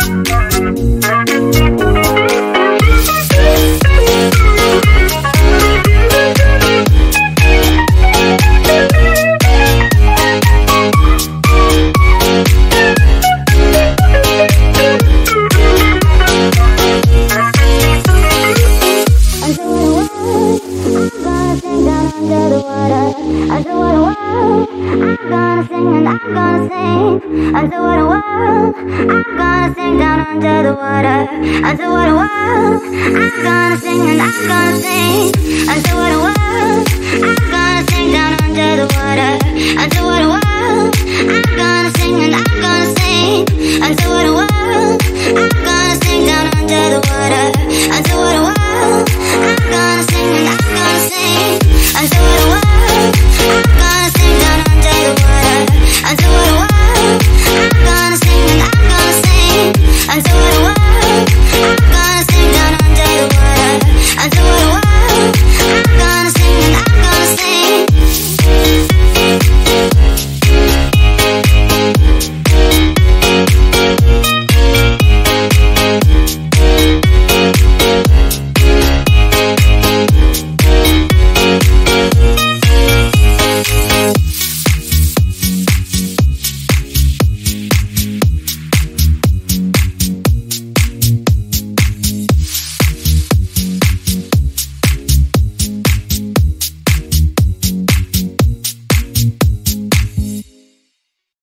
Thank Unto what a world, I'm gonna sing down under the water. Unto what a world, I'm gonna sing and I'm gonna sing. Bye.